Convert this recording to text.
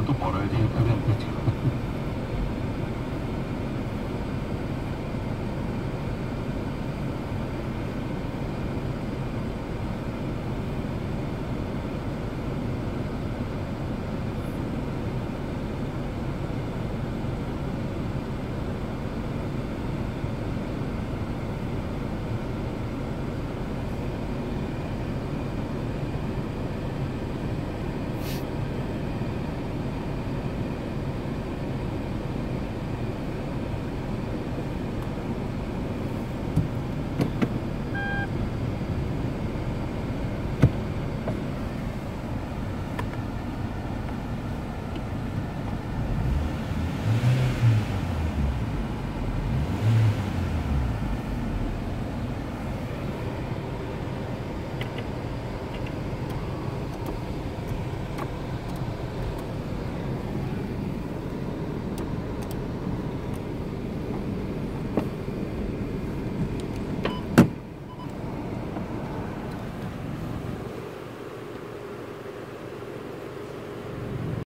그것도 벌어야 되니까